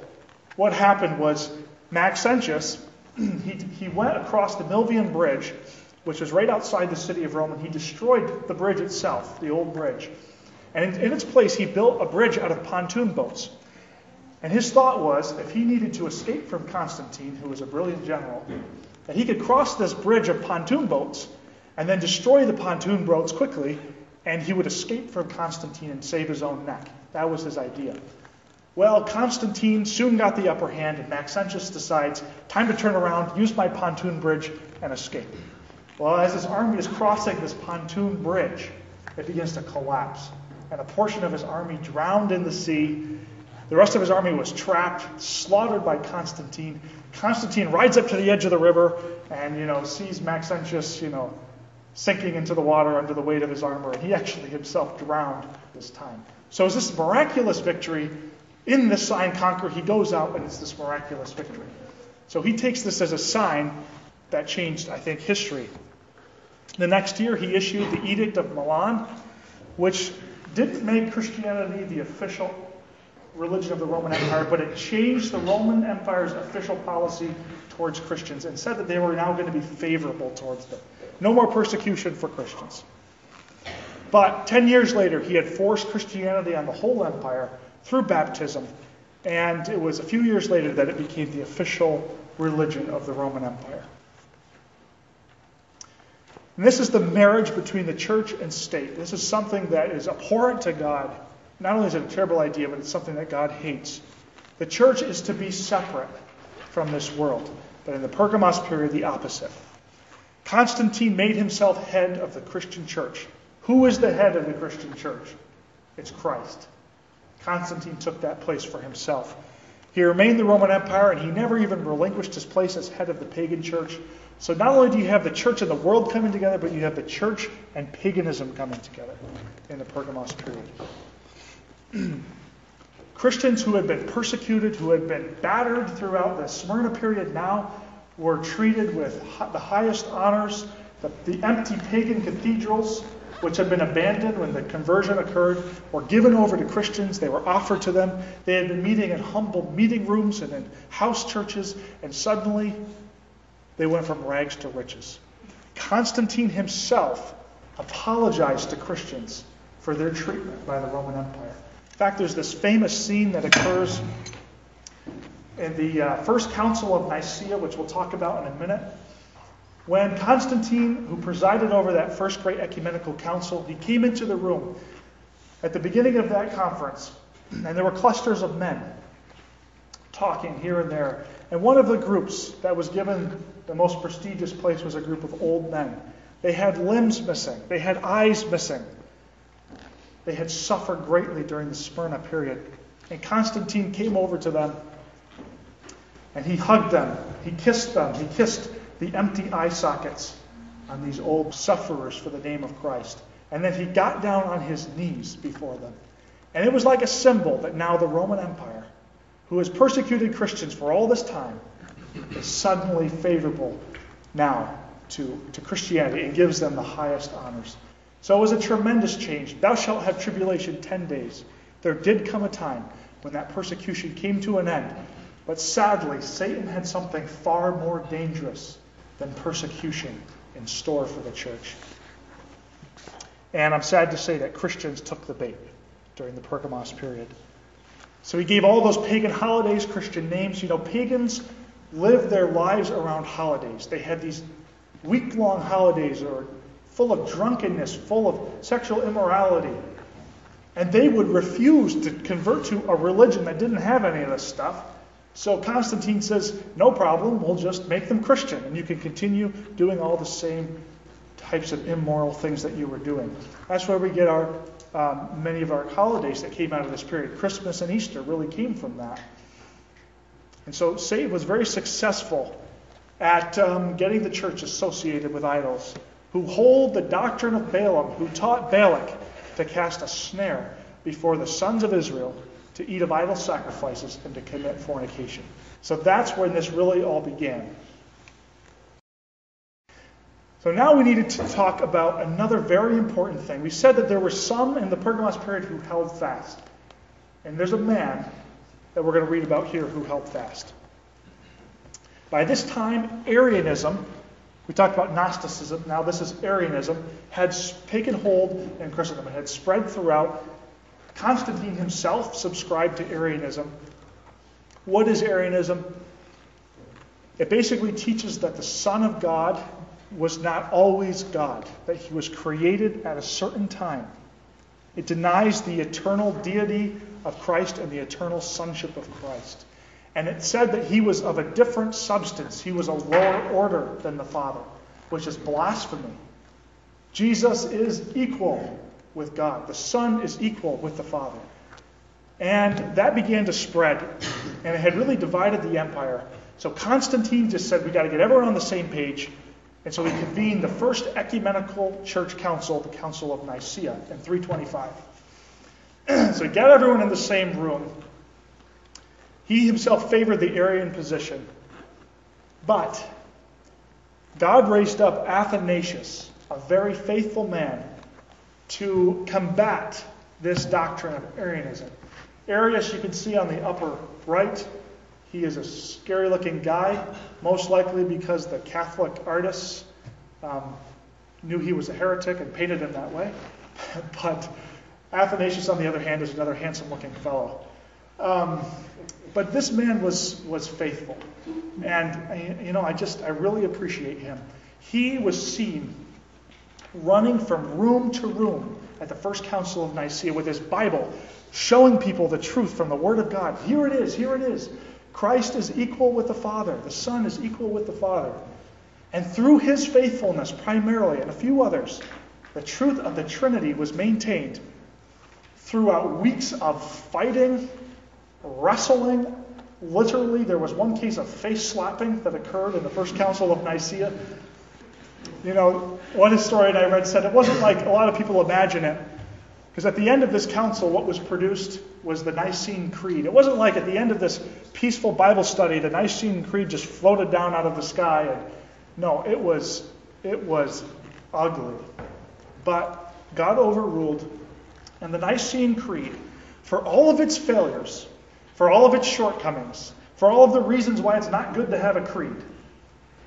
what happened was Maxentius, he, he went across the Milvian Bridge which was right outside the city of Rome, and he destroyed the bridge itself, the old bridge. And in, its place, he built a bridge out of pontoon boats. And his thought was if he needed to escape from Constantine, who was a brilliant general, that he could cross this bridge of pontoon boats and then destroy the pontoon boats quickly, and he would escape from Constantine and save his own neck. That was his idea. Well, Constantine soon got the upper hand, and Maxentius decides, time to turn around, use my pontoon bridge, and escape. Well, as his army is crossing this pontoon bridge, it begins to collapse. And a portion of his army drowned in the sea. The rest of his army was trapped, slaughtered by Constantine. Constantine rides up to the edge of the river and, you know, sees Maxentius, you know, sinking into the water under the weight of his armor. And he actually himself drowned this time. So is this miraculous victory. In this sign conquer, he goes out and it's this miraculous victory. So he takes this as a sign that changed, I think, history. The next year, he issued the Edict of Milan, which didn't make Christianity the official religion of the Roman Empire, but it changed the Roman Empire's official policy towards Christians and said that they were now going to be favorable towards them. No more persecution for Christians. But 10 years later, he had forced Christianity on the whole empire through baptism, and it was a few years later that it became the official religion of the Roman Empire. And this is the marriage between the church and state. This is something that is abhorrent to God. Not only is it a terrible idea, but it's something that God hates. The church is to be separate from this world. But in the Pergamos period, the opposite. Constantine made himself head of the Christian church. Who is the head of the Christian church? It's Christ. Constantine took that place for himself. He remained the Roman Empire, and he never even relinquished his place as head of the pagan church. So not only do you have the church and the world coming together, but you have the church and paganism coming together in the Pergamos period. Christians who had been persecuted, who had been battered throughout the Smyrna period, now were treated with the highest honors. The, the empty pagan cathedrals, which had been abandoned when the conversion occurred, were given over to Christians. They were offered to them. They had been meeting in humble meeting rooms and in house churches, and suddenly they went from rags to riches. Constantine himself apologized to Christians for their treatment by the Roman Empire. In fact, there's this famous scene that occurs in the uh, First Council of Nicaea, which we'll talk about in a minute. When Constantine, who presided over that first great ecumenical council, he came into the room at the beginning of that conference, and there were clusters of men talking here and there. And one of the groups that was given the most prestigious place was a group of old men. They had limbs missing, they had eyes missing. They had suffered greatly during the Smyrna period. And Constantine came over to them and he hugged them, he kissed them, he kissed the empty eye sockets on these old sufferers for the name of Christ. And then he got down on his knees before them. And it was like a symbol that now the Roman Empire, who has persecuted Christians for all this time, is suddenly favorable now to, to Christianity and gives them the highest honors. So it was a tremendous change. Thou shalt have tribulation ten days. There did come a time when that persecution came to an end. But sadly, Satan had something far more dangerous than persecution in store for the church. And I'm sad to say that Christians took the bait during the Pergamos period. So he gave all those pagan holidays Christian names. You know, pagans lived their lives around holidays. They had these week long holidays or full of drunkenness, full of sexual immorality. And they would refuse to convert to a religion that didn't have any of this stuff. So Constantine says, no problem, we'll just make them Christian, and you can continue doing all the same types of immoral things that you were doing. That's where we get our um, many of our holidays that came out of this period. Christmas and Easter really came from that. And so Satan was very successful at um, getting the church associated with idols, who hold the doctrine of Balaam, who taught Balak to cast a snare before the sons of Israel to eat of idol sacrifices and to commit fornication. So that's when this really all began. So now we needed to talk about another very important thing. We said that there were some in the Pergamos period who held fast. And there's a man that we're going to read about here who held fast. By this time, Arianism, we talked about Gnosticism, now this is Arianism, had taken hold in Christendom. It had spread throughout. Constantine himself subscribed to Arianism. What is Arianism? It basically teaches that the Son of God was not always God, that he was created at a certain time. It denies the eternal deity of Christ and the eternal sonship of Christ. And it said that he was of a different substance. He was a lower order than the Father, which is blasphemy. Jesus is equal with God. The Son is equal with the Father. And that began to spread, and it had really divided the empire. So Constantine just said, we got to get everyone on the same page. And so he convened the first ecumenical church council, the Council of Nicaea, in 325. so he got everyone in the same room. He himself favored the Arian position. But God raised up Athanasius, a very faithful man, to combat this doctrine of Arianism. Arius, you can see on the upper right, he is a scary looking guy, most likely because the Catholic artists um, knew he was a heretic and painted him that way. but Athanasius, on the other hand, is another handsome looking fellow. Um, but this man was, was faithful. And, you know, I just, I really appreciate him. He was seen running from room to room at the First Council of Nicaea with his Bible, showing people the truth from the Word of God. Here it is, here it is. Christ is equal with the Father, the Son is equal with the Father. And through his faithfulness, primarily, and a few others, the truth of the Trinity was maintained throughout weeks of fighting, wrestling. Literally, there was one case of face slapping that occurred in the First Council of Nicaea you know, one historian I read said it wasn't like a lot of people imagine it. Because at the end of this council, what was produced was the Nicene Creed. It wasn't like at the end of this peaceful Bible study, the Nicene Creed just floated down out of the sky. And, no, it was, it was ugly. But God overruled, and the Nicene Creed, for all of its failures, for all of its shortcomings, for all of the reasons why it's not good to have a creed,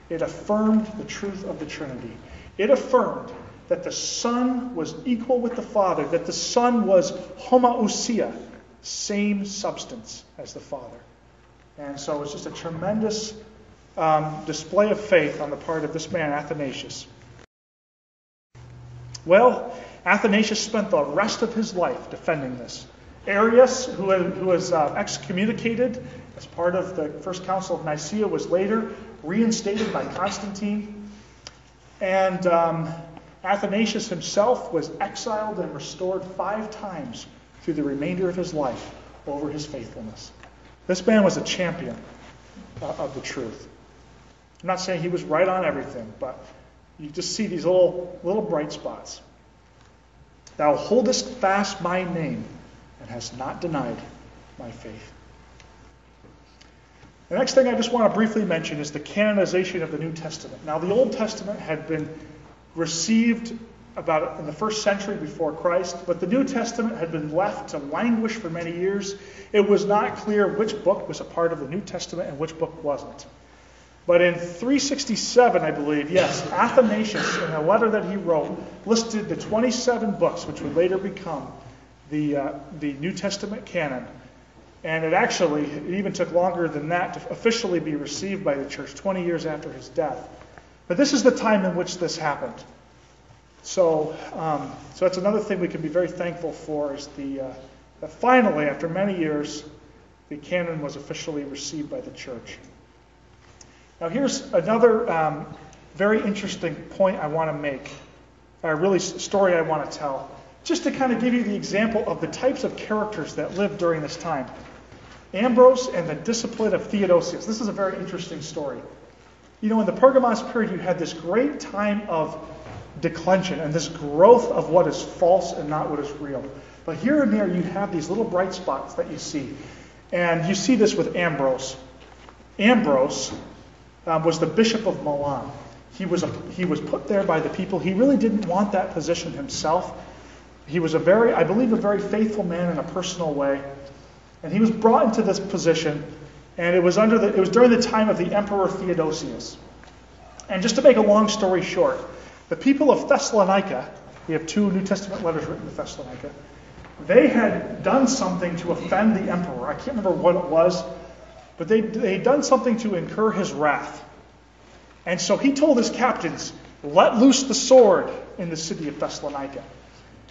it affirmed the truth of the Trinity. It affirmed that the Son was equal with the Father, that the Son was homoousia, same substance as the Father. And so it's just a tremendous um, display of faith on the part of this man, Athanasius. Well, Athanasius spent the rest of his life defending this. Arius, who, who was uh, excommunicated as part of the First Council of Nicaea, was later reinstated by Constantine. And um, Athanasius himself was exiled and restored five times through the remainder of his life over his faithfulness. This man was a champion uh, of the truth. I'm not saying he was right on everything, but you just see these little, little bright spots. Thou holdest fast my name and hast not denied my faith. The next thing I just want to briefly mention is the canonization of the New Testament. Now, the Old Testament had been received about in the first century before Christ, but the New Testament had been left to languish for many years. It was not clear which book was a part of the New Testament and which book wasn't. But in 367, I believe, yes, Athanasius, in a letter that he wrote, listed the 27 books which would later become the, uh, the New Testament canon. And it actually, it even took longer than that to officially be received by the church, 20 years after his death. But this is the time in which this happened. So, um, so that's another thing we can be very thankful for is the, uh, that finally, after many years, the canon was officially received by the church. Now, here's another um, very interesting point I want to make, or really story I want to tell, just to kind of give you the example of the types of characters that lived during this time. Ambrose and the discipline of Theodosius. This is a very interesting story. You know, in the Pergamos period, you had this great time of declension and this growth of what is false and not what is real. But here and there, you have these little bright spots that you see. And you see this with Ambrose. Ambrose um, was the bishop of Milan. He was, a, he was put there by the people. He really didn't want that position himself. He was a very, I believe, a very faithful man in a personal way. And he was brought into this position, and it was under the, it was during the time of the Emperor Theodosius. And just to make a long story short, the people of Thessalonica, we have two New Testament letters written to Thessalonica, they had done something to offend the emperor. I can't remember what it was, but they, they'd done something to incur his wrath. And so he told his captains, let loose the sword in the city of Thessalonica.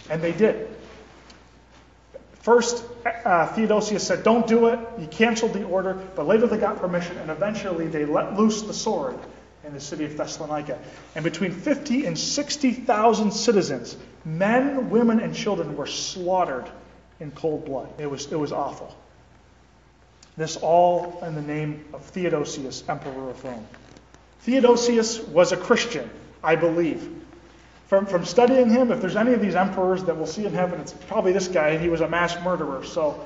And they did. First, uh, Theodosius said, Don't do it. He canceled the order, but later they got permission, and eventually they let loose the sword in the city of Thessalonica. And between 50 and 60,000 citizens, men, women, and children, were slaughtered in cold blood. It was, it was awful. This all in the name of Theodosius, Emperor of Rome. Theodosius was a Christian, I believe. From, from studying him, if there's any of these emperors that we'll see in heaven, it's probably this guy, he was a mass murderer. So,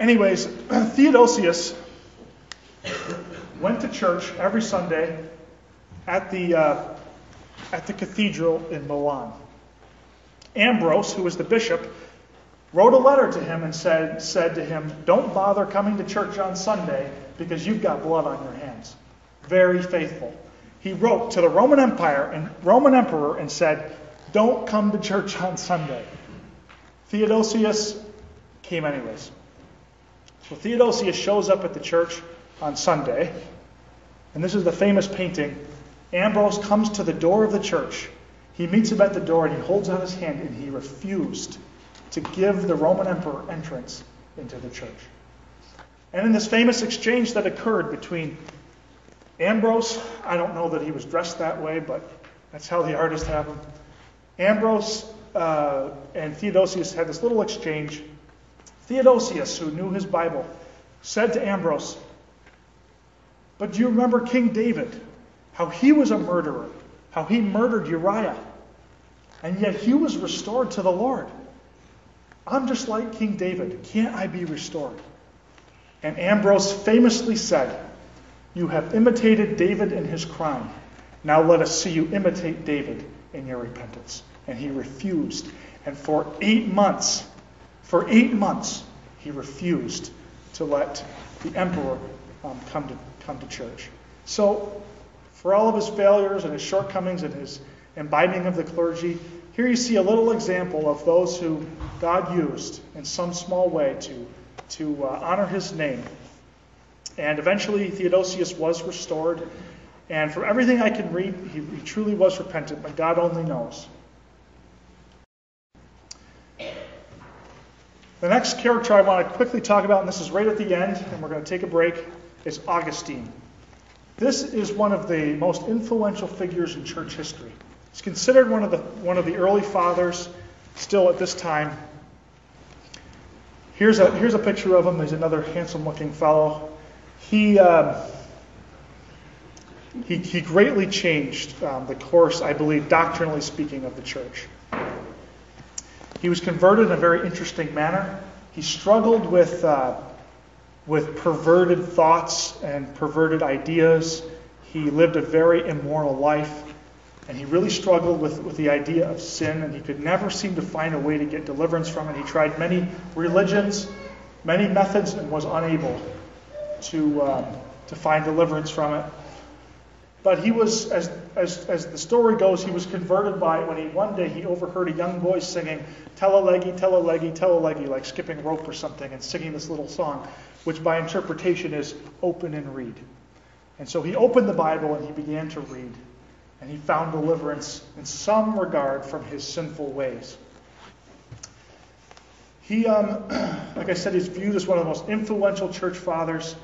anyways, Theodosius went to church every Sunday at the, uh, at the cathedral in Milan. Ambrose, who was the bishop, wrote a letter to him and said, said to him, Don't bother coming to church on Sunday because you've got blood on your hands. Very faithful he wrote to the Roman Empire and Roman emperor and said, "Don't come to church on Sunday." Theodosius came anyways. So Theodosius shows up at the church on Sunday, and this is the famous painting. Ambrose comes to the door of the church. He meets him at the door and he holds out his hand and he refused to give the Roman emperor entrance into the church. And in this famous exchange that occurred between Ambrose, I don't know that he was dressed that way, but that's how the artists have him. Ambrose uh, and Theodosius had this little exchange. Theodosius, who knew his Bible, said to Ambrose, But do you remember King David? How he was a murderer, how he murdered Uriah. And yet he was restored to the Lord. I'm just like King David. Can't I be restored? And Ambrose famously said, You have imitated David in his crime. Now let us see you imitate David in your repentance. And he refused. And for eight months, for eight months, he refused to let the emperor um, come, to, come to church. So, for all of his failures and his shortcomings and his imbibing of the clergy, here you see a little example of those who God used in some small way to, to uh, honor his name. And eventually, Theodosius was restored. And from everything I can read, he, he truly was repentant, but God only knows. The next character I want to quickly talk about, and this is right at the end, and we're going to take a break, is Augustine. This is one of the most influential figures in church history. He's considered one of the, one of the early fathers still at this time. Here's a, here's a picture of him. He's another handsome looking fellow. He, um, he, he greatly changed um, the course, I believe, doctrinally speaking, of the church. He was converted in a very interesting manner. He struggled with, uh, with perverted thoughts and perverted ideas. He lived a very immoral life. And he really struggled with, with the idea of sin, and he could never seem to find a way to get deliverance from it. He tried many religions, many methods, and was unable to, um, to find deliverance from it. But he was, as, as, as the story goes, he was converted by it when he one day he overheard a young boy singing Tolle lege, Telalegi, Tolle lege, like skipping rope or something, and singing this little song, which by interpretation is open and read. And so he opened the Bible and he began to read, and he found deliverance in some regard from his sinful ways. He, um, like I said, he's viewed as one of the most influential church fathers,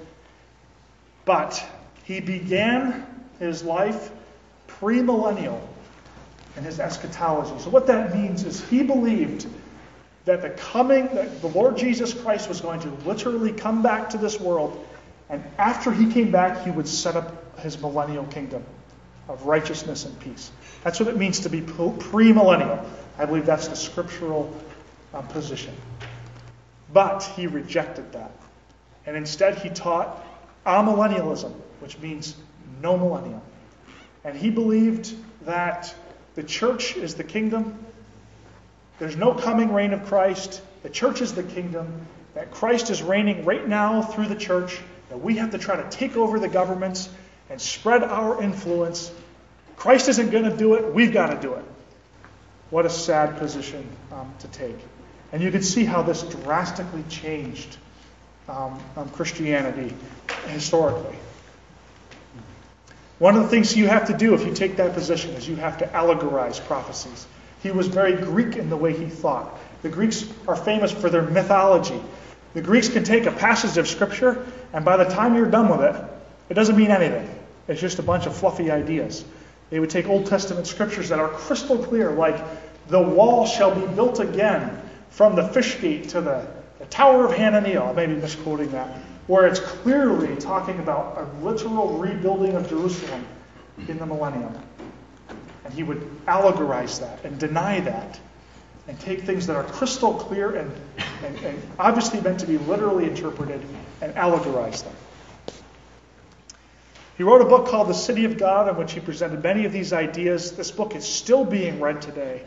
but he began his life premillennial in his eschatology. So what that means is he believed that the coming, that the Lord Jesus Christ was going to literally come back to this world, and after he came back, he would set up his millennial kingdom of righteousness and peace. That's what it means to be premillennial. I believe that's the scriptural um, position. But he rejected that. And instead, he taught amillennialism, which means no millennium. And he believed that the church is the kingdom. There's no coming reign of Christ. The church is the kingdom. That Christ is reigning right now through the church. That we have to try to take over the governments and spread our influence. Christ isn't going to do it. We've got to do it. What a sad position um, to take. And you can see how this drastically changed um, um, Christianity historically. One of the things you have to do if you take that position is you have to allegorize prophecies. He was very Greek in the way he thought. The Greeks are famous for their mythology. The Greeks can take a passage of Scripture, and by the time you're done with it, it doesn't mean anything. It's just a bunch of fluffy ideas. They would take Old Testament scriptures that are crystal clear, like the wall shall be built again from the fish gate to the, the Tower of Hananiah. I may be misquoting that where it's clearly talking about a literal rebuilding of Jerusalem in the millennium. And he would allegorize that and deny that and take things that are crystal clear and, and, and obviously meant to be literally interpreted and allegorize them. He wrote a book called The City of God, in which he presented many of these ideas. This book is still being read today,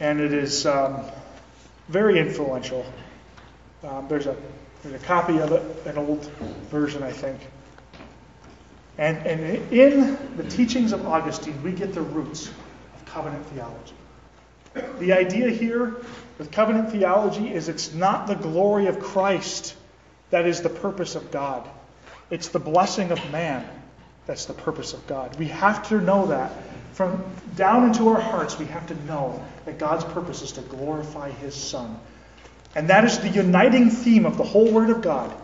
and it is um, very influential. Um, there's a there's a copy of it, an old version, I think. And, and in the teachings of Augustine, we get the roots of covenant theology. The idea here with covenant theology is it's not the glory of Christ that is the purpose of God, it's the blessing of man that's the purpose of God. We have to know that. From down into our hearts, we have to know that God's purpose is to glorify His Son and that is the uniting theme of the whole Word of God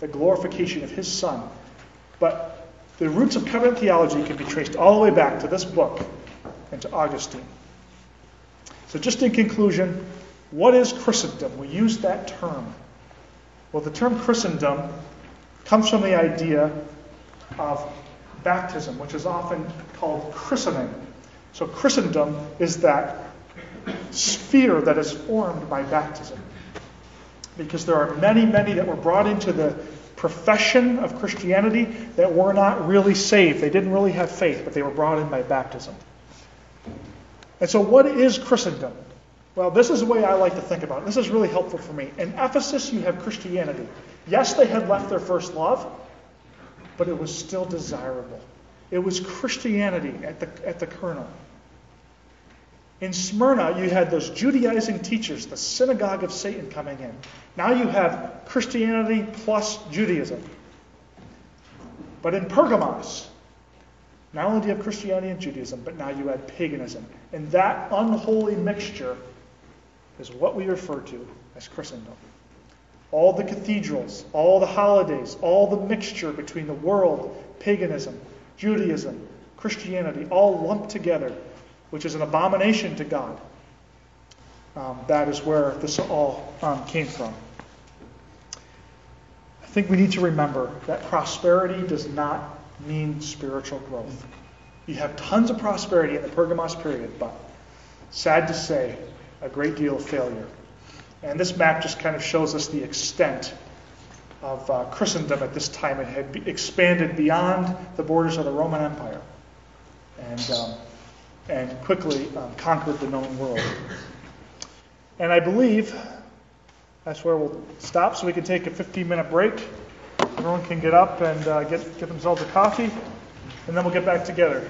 the glorification of His Son. But the roots of covenant theology can be traced all the way back to this book and to Augustine. So, just in conclusion, what is Christendom? We use that term. Well, the term Christendom comes from the idea of baptism, which is often called christening. So, Christendom is that sphere that is formed by baptism. Because there are many, many that were brought into the profession of Christianity that were not really saved. They didn't really have faith, but they were brought in by baptism. And so, what is Christendom? Well, this is the way I like to think about it. This is really helpful for me. In Ephesus, you have Christianity. Yes, they had left their first love, but it was still desirable. It was Christianity at the, at the kernel. In Smyrna, you had those Judaizing teachers, the synagogue of Satan coming in. Now you have Christianity plus Judaism. But in Pergamos, not only do you have Christianity and Judaism, but now you add paganism. And that unholy mixture is what we refer to as Christendom. All the cathedrals, all the holidays, all the mixture between the world, paganism, Judaism, Christianity, all lumped together, which is an abomination to God. Um, that is where this all um, came from. I think we need to remember that prosperity does not mean spiritual growth. You have tons of prosperity in the Pergamos period, but sad to say, a great deal of failure. And this map just kind of shows us the extent of uh, Christendom at this time. It had expanded beyond the borders of the Roman Empire and, um, and quickly um, conquered the known world. And I believe that's where we'll stop so we can take a 15 minute break. Everyone can get up and uh, get, get themselves a coffee, and then we'll get back together.